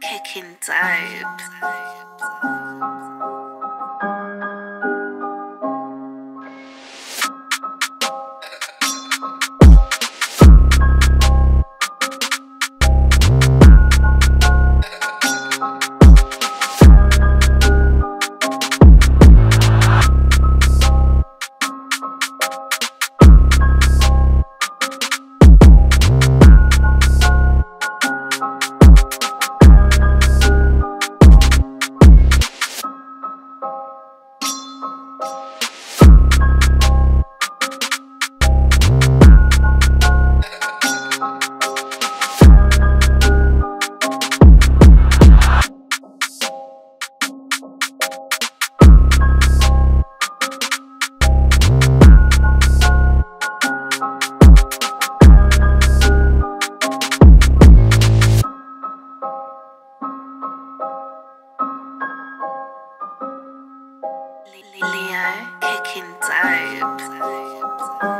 Kicking dope. fucking time.